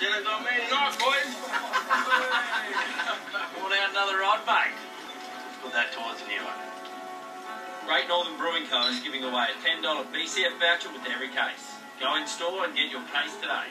Dinner's on me tonight, boys. Want out another rod, mate? Put that towards a new one. Great Northern Brewing Co. is giving away a $10 BCF voucher with every case. Go in store and get your case today.